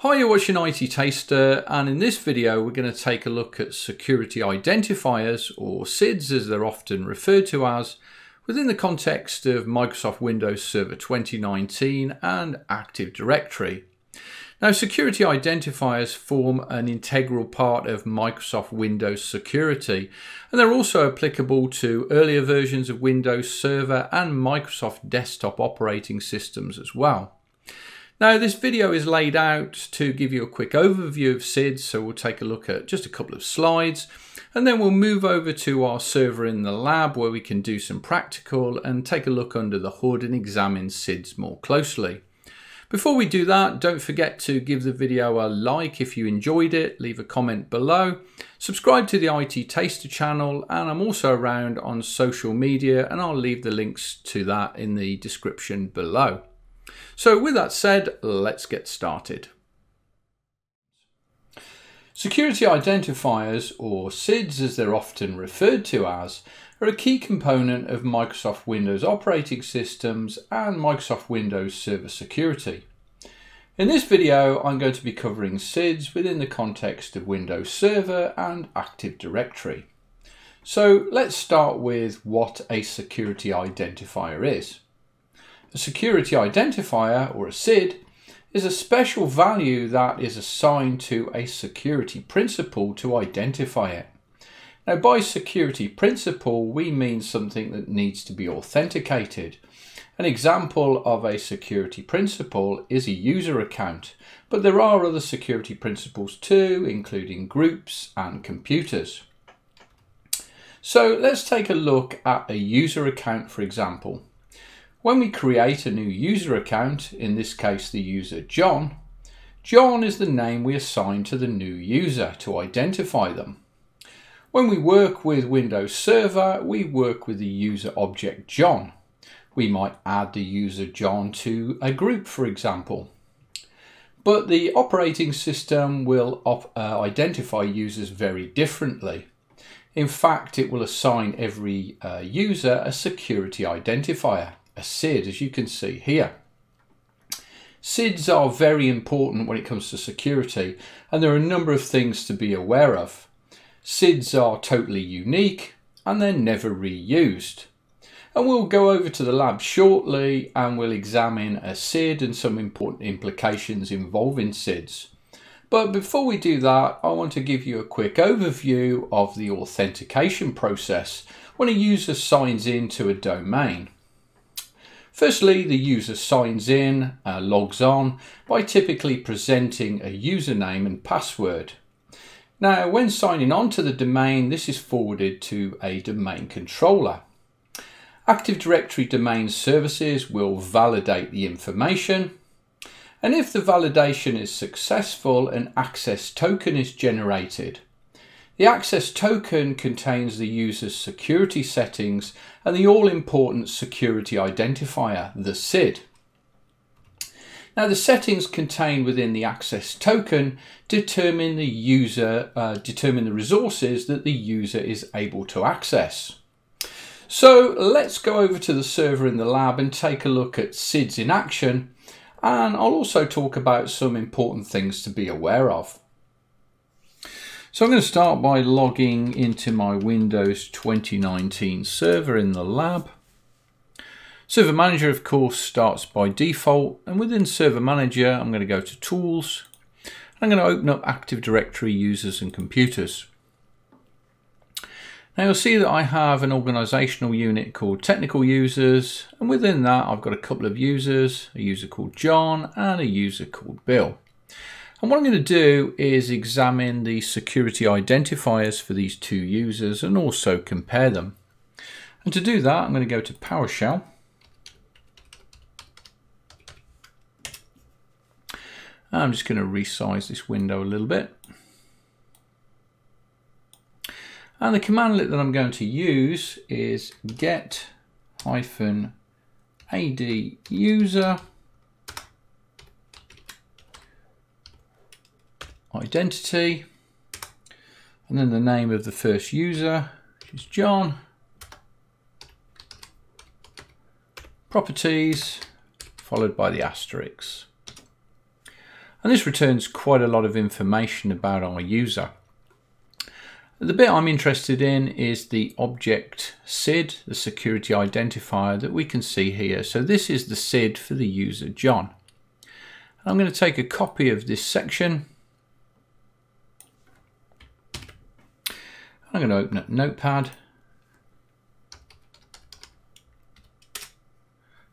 Hi, you're watching IT Taster and in this video we're going to take a look at security identifiers or SIDs as they're often referred to as within the context of Microsoft Windows Server 2019 and Active Directory. Now security identifiers form an integral part of Microsoft Windows security and they're also applicable to earlier versions of Windows Server and Microsoft desktop operating systems as well. Now this video is laid out to give you a quick overview of SIDS, so we'll take a look at just a couple of slides and then we'll move over to our server in the lab where we can do some practical and take a look under the hood and examine SIDS more closely. Before we do that, don't forget to give the video a like if you enjoyed it, leave a comment below, subscribe to the IT Taster channel, and I'm also around on social media and I'll leave the links to that in the description below. So with that said, let's get started. Security identifiers, or SIDs as they're often referred to as, are a key component of Microsoft Windows operating systems and Microsoft Windows Server security. In this video, I'm going to be covering SIDs within the context of Windows Server and Active Directory. So let's start with what a security identifier is. A security identifier, or a SID, is a special value that is assigned to a security principal to identify it. Now by security principal, we mean something that needs to be authenticated. An example of a security principal is a user account, but there are other security principals too, including groups and computers. So let's take a look at a user account, for example. When we create a new user account, in this case the user John, John is the name we assign to the new user to identify them. When we work with Windows Server, we work with the user object John. We might add the user John to a group, for example. But the operating system will uh, identify users very differently. In fact, it will assign every uh, user a security identifier a SID, as you can see here. SIDs are very important when it comes to security, and there are a number of things to be aware of. SIDs are totally unique, and they're never reused. And we'll go over to the lab shortly and we'll examine a SID and some important implications involving SIDs. But before we do that, I want to give you a quick overview of the authentication process when a user signs into a domain. Firstly, the user signs in, uh, logs on, by typically presenting a username and password. Now, when signing on to the domain, this is forwarded to a domain controller. Active Directory domain services will validate the information. And if the validation is successful, an access token is generated. The access token contains the user's security settings and the all-important security identifier, the SID. Now the settings contained within the access token determine the user, uh, determine the resources that the user is able to access. So let's go over to the server in the lab and take a look at SIDs in action and I'll also talk about some important things to be aware of. So I'm going to start by logging into my Windows 2019 server in the lab. Server Manager, of course, starts by default. And within Server Manager, I'm going to go to Tools. I'm going to open up Active Directory Users and Computers. Now you'll see that I have an organizational unit called Technical Users. And within that, I've got a couple of users, a user called John and a user called Bill. And what I'm going to do is examine the security identifiers for these two users and also compare them. And to do that, I'm going to go to PowerShell. I'm just going to resize this window a little bit. And the commandlet that I'm going to use is get hyphen ad user identity, and then the name of the first user, which is John, properties, followed by the asterisk. And this returns quite a lot of information about our user. The bit I'm interested in is the object SID, the security identifier that we can see here. So this is the SID for the user John. I'm going to take a copy of this section. I'm going to open up Notepad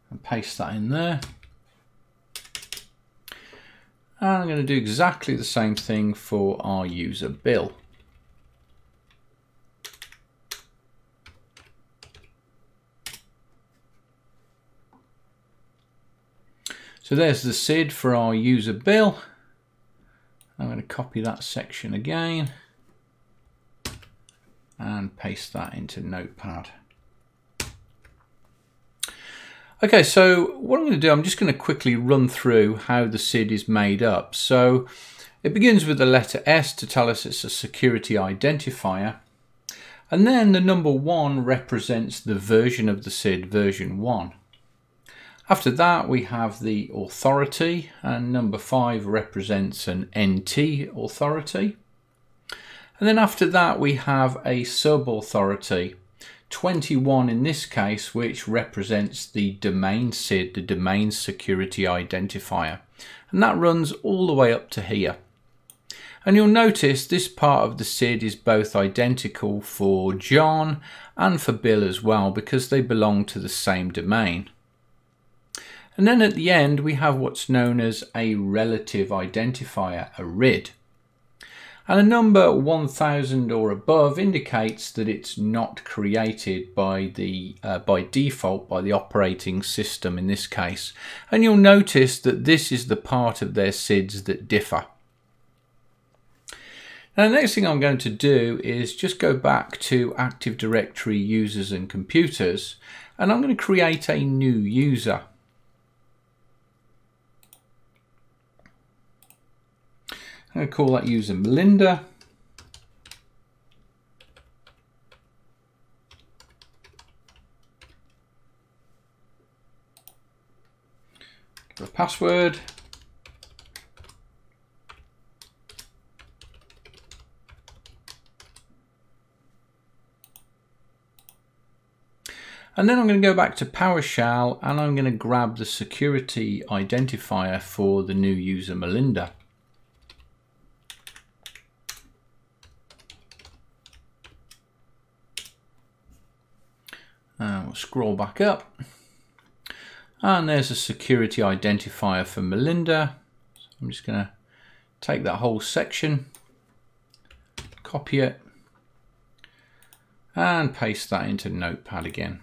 and paste that in there. And I'm going to do exactly the same thing for our user Bill. So there's the SID for our user bill. I'm going to copy that section again paste that into Notepad. Okay, so what I'm going to do, I'm just going to quickly run through how the SID is made up. So it begins with the letter S to tell us it's a security identifier. And then the number one represents the version of the SID, version one. After that, we have the authority, and number five represents an NT authority. And then after that, we have a sub authority, 21 in this case, which represents the domain SID, the domain security identifier. And that runs all the way up to here. And you'll notice this part of the SID is both identical for John and for Bill as well because they belong to the same domain. And then at the end, we have what's known as a relative identifier, a RID. And a number 1000 or above indicates that it's not created by the uh, by default by the operating system in this case. And you'll notice that this is the part of their SIDs that differ. Now the next thing I'm going to do is just go back to Active Directory users and computers and I'm going to create a new user. I'm going to call that user Melinda. Give a password. And then I'm going to go back to PowerShell and I'm going to grab the security identifier for the new user Melinda. And we'll scroll back up. And there's a security identifier for Melinda. So I'm just going to take that whole section, copy it, and paste that into Notepad again.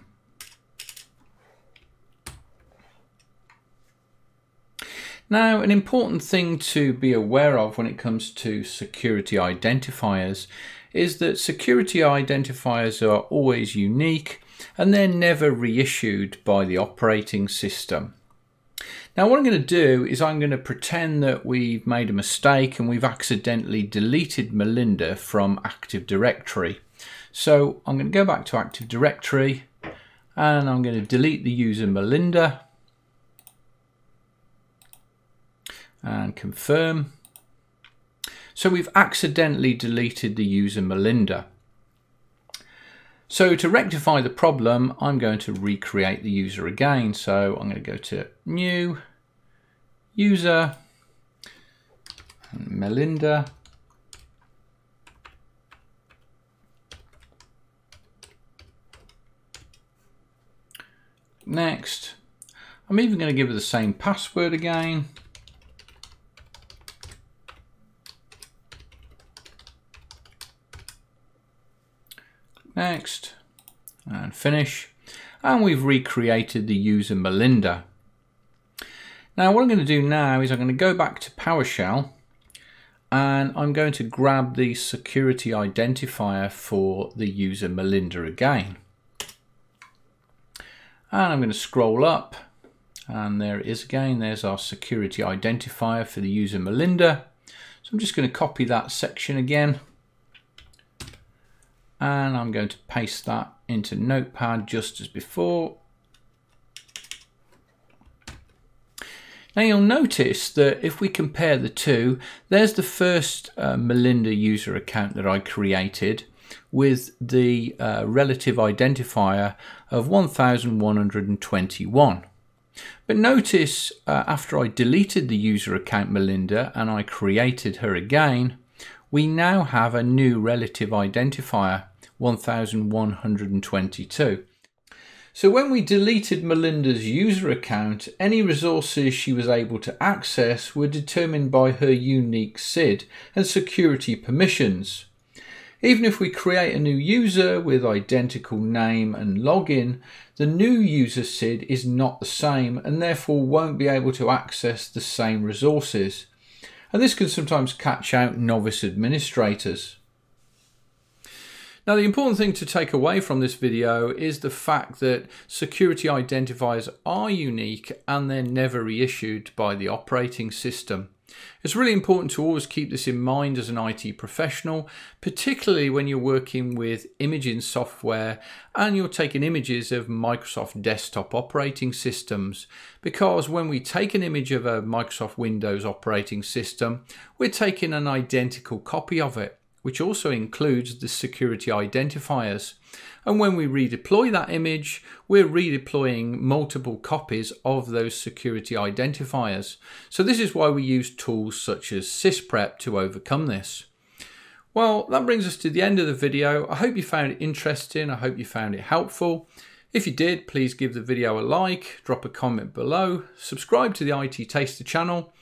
Now, an important thing to be aware of when it comes to security identifiers is that security identifiers are always unique and they're never reissued by the operating system. Now what I'm going to do is I'm going to pretend that we've made a mistake and we've accidentally deleted Melinda from Active Directory. So I'm going to go back to Active Directory and I'm going to delete the user Melinda and confirm. So we've accidentally deleted the user Melinda. So to rectify the problem, I'm going to recreate the user again. So I'm going to go to new, user, and Melinda. Next, I'm even going to give it the same password again. Next, and finish. And we've recreated the user Melinda. Now what I'm going to do now is I'm going to go back to PowerShell and I'm going to grab the security identifier for the user Melinda again. And I'm going to scroll up and there it is again. There's our security identifier for the user Melinda. So I'm just going to copy that section again and I'm going to paste that into Notepad just as before. Now you'll notice that if we compare the two, there's the first uh, Melinda user account that I created with the uh, relative identifier of 1121. But notice uh, after I deleted the user account Melinda and I created her again, we now have a new relative identifier 1122. So when we deleted Melinda's user account, any resources she was able to access were determined by her unique SID and security permissions. Even if we create a new user with identical name and login, the new user SID is not the same and therefore won't be able to access the same resources. And this can sometimes catch out novice administrators. Now the important thing to take away from this video is the fact that security identifiers are unique and they're never reissued by the operating system. It's really important to always keep this in mind as an IT professional, particularly when you're working with imaging software and you're taking images of Microsoft desktop operating systems. Because when we take an image of a Microsoft Windows operating system, we're taking an identical copy of it which also includes the security identifiers. And when we redeploy that image, we're redeploying multiple copies of those security identifiers. So this is why we use tools such as SysPrep to overcome this. Well, that brings us to the end of the video. I hope you found it interesting. I hope you found it helpful. If you did, please give the video a like, drop a comment below, subscribe to the IT Taster channel,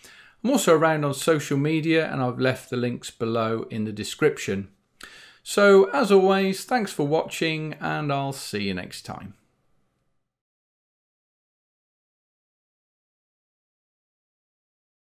I'm also around on social media and I've left the links below in the description. So as always, thanks for watching and I'll see you next time.